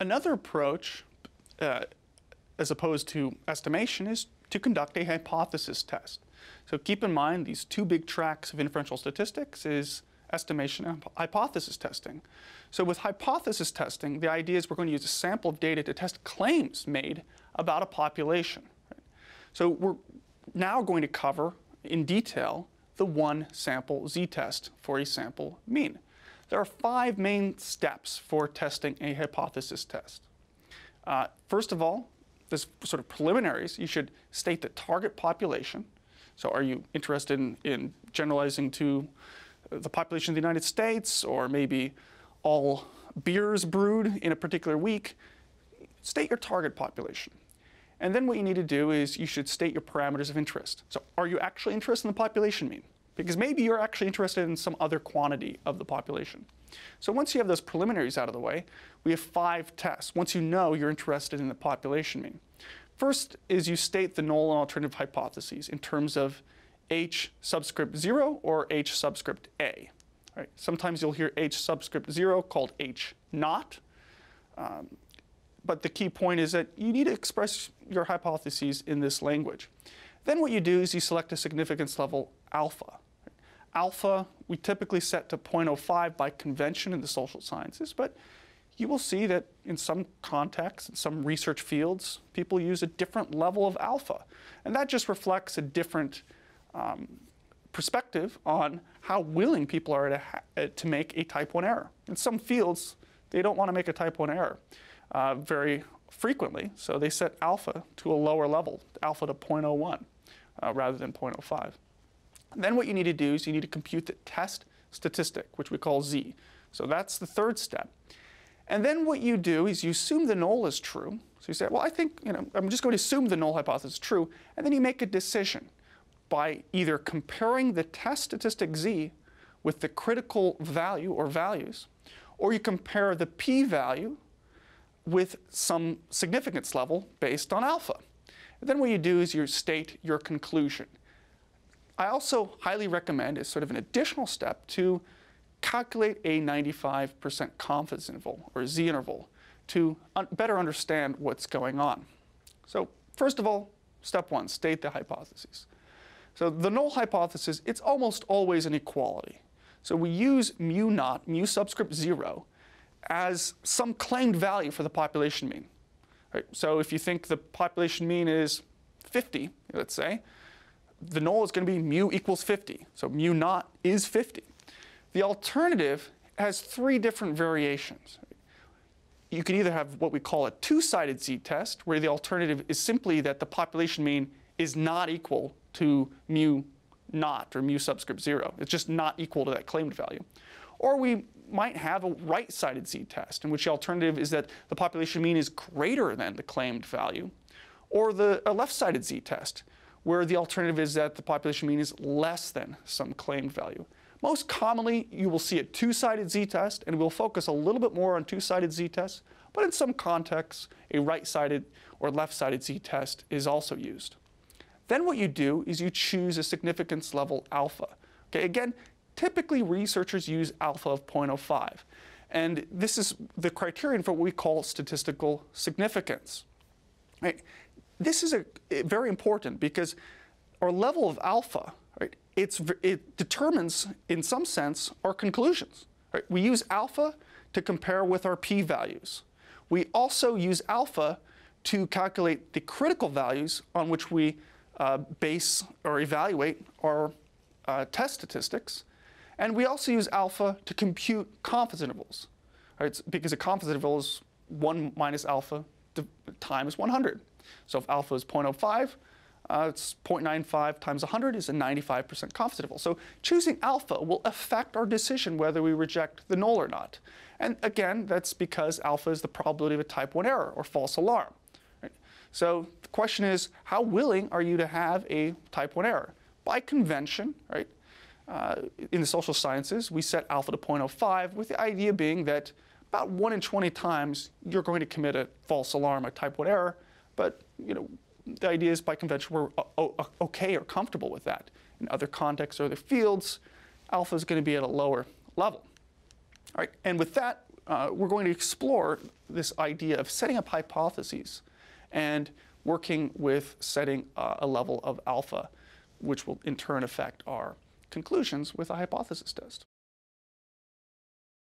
Another approach, uh, as opposed to estimation, is to conduct a hypothesis test. So keep in mind these two big tracks of inferential statistics is estimation and hypothesis testing. So with hypothesis testing, the idea is we're going to use a sample of data to test claims made about a population. So we're now going to cover in detail the one sample z-test for a sample mean. There are five main steps for testing a hypothesis test. Uh, first of all, this sort of preliminaries, you should state the target population. So are you interested in, in generalizing to the population of the United States or maybe all beers brewed in a particular week? State your target population. And then what you need to do is you should state your parameters of interest. So are you actually interested in the population mean? Because maybe you're actually interested in some other quantity of the population. So once you have those preliminaries out of the way, we have five tests. Once you know you're interested in the population mean. First is you state the null and alternative hypotheses in terms of H subscript 0 or H subscript A. Right? Sometimes you'll hear H subscript 0 called H naught. Um, but the key point is that you need to express your hypotheses in this language. Then what you do is you select a significance level alpha. Alpha we typically set to 0.05 by convention in the social sciences, but you will see that in some contexts, in some research fields, people use a different level of alpha. And that just reflects a different um, perspective on how willing people are to, uh, to make a type 1 error. In some fields, they don't want to make a type 1 error uh, very frequently, so they set alpha to a lower level, alpha to 0.01 uh, rather than 0.05. And then what you need to do is you need to compute the test statistic, which we call z. So that's the third step. And then what you do is you assume the null is true. So you say, well, I think, you know, I'm just going to assume the null hypothesis is true. And then you make a decision by either comparing the test statistic z with the critical value or values, or you compare the p-value with some significance level based on alpha. And then what you do is you state your conclusion. I also highly recommend, as sort of an additional step, to calculate a 95% confidence interval, or Z interval, to un better understand what's going on. So first of all, step one, state the hypotheses. So the null hypothesis, it's almost always an equality. So we use mu naught, mu subscript 0, as some claimed value for the population mean. Right? So if you think the population mean is 50, let's say, the null is going to be mu equals 50. So mu naught is 50. The alternative has three different variations. You can either have what we call a two-sided z-test, where the alternative is simply that the population mean is not equal to mu naught or mu subscript 0. It's just not equal to that claimed value. Or we might have a right-sided z-test, in which the alternative is that the population mean is greater than the claimed value. Or the a left-sided z-test, where the alternative is that the population mean is less than some claimed value. Most commonly, you will see a two-sided z-test, and we'll focus a little bit more on two-sided z-tests, but in some contexts, a right-sided or left-sided z-test is also used. Then what you do is you choose a significance level alpha. Okay, again, typically researchers use alpha of 0.05. And this is the criterion for what we call statistical significance. Right? This is a, very important because our level of alpha, right, it's, it determines, in some sense, our conclusions. Right? We use alpha to compare with our p-values. We also use alpha to calculate the critical values on which we uh, base or evaluate our uh, test statistics. And we also use alpha to compute confidence intervals, right? because a confidence interval is 1 minus alpha times 100. So if alpha is 0.05, uh, it's 0.95 times 100 is a 95% confidence interval. So choosing alpha will affect our decision whether we reject the null or not. And again, that's because alpha is the probability of a type 1 error or false alarm. Right? So the question is, how willing are you to have a type 1 error? By convention, right? Uh, in the social sciences, we set alpha to 0.05 with the idea being that about 1 in 20 times you're going to commit a false alarm, a type 1 error, but you know, the idea is by convention we're okay or comfortable with that. In other contexts or other fields, alpha is going to be at a lower level. All right, and with that, uh, we're going to explore this idea of setting up hypotheses and working with setting uh, a level of alpha, which will in turn affect our conclusions with a hypothesis test.